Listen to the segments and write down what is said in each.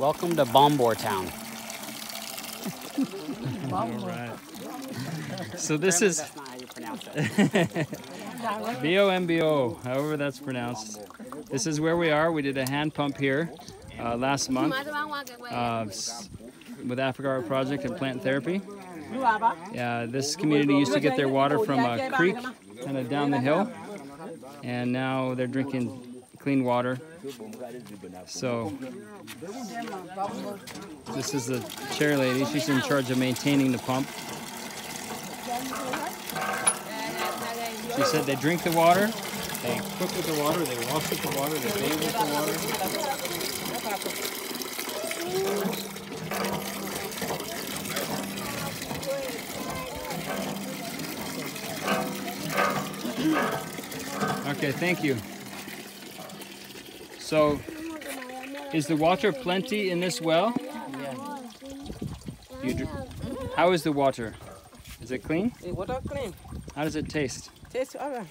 Welcome to Bombo Town. Right. So this is how you pronounce it. B-O-M-B-O, however that's pronounced. This is where we are. We did a hand pump here uh, last month uh, with Africa Heartwood Project and Plant Therapy. Yeah, this community used to get their water from a creek kind of down the hill, and now they're drinking clean water. So this is the chair lady. She's in charge of maintaining the pump. She said they drink the water, they cook with the water, they wash with the water, they bathe with the water. Okay, thank you. So, is the water plenty in this well? You dr- How is the water? Is it clean? The water clean. How does it taste? Taste alright.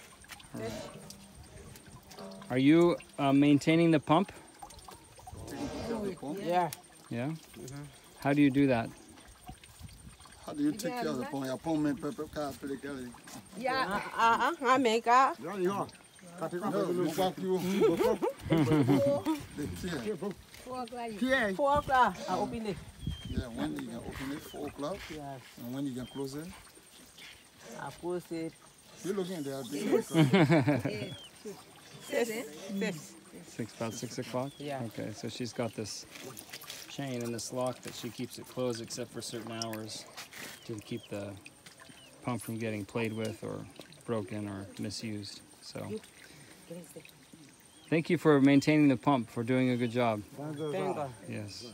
Are you uh, maintaining the pump? Yeah. Yeah. How do you do that? How do you take care of the pump? Your pond man pepper car pele kele. Ah ah ah, I make ah. No, look back you. The care. Four o'clock. I open it. Yeah, when you can open it four o'clock Yes. and when you can close it. I close it. You're looking there? Big Six. Six. Six, about six o'clock? Yeah. Okay, so she's got this chain and this lock that she keeps it closed except for certain hours to keep the pump from getting played with or broken or misused. So, thank you for maintaining the pump, for doing a good job. Yes.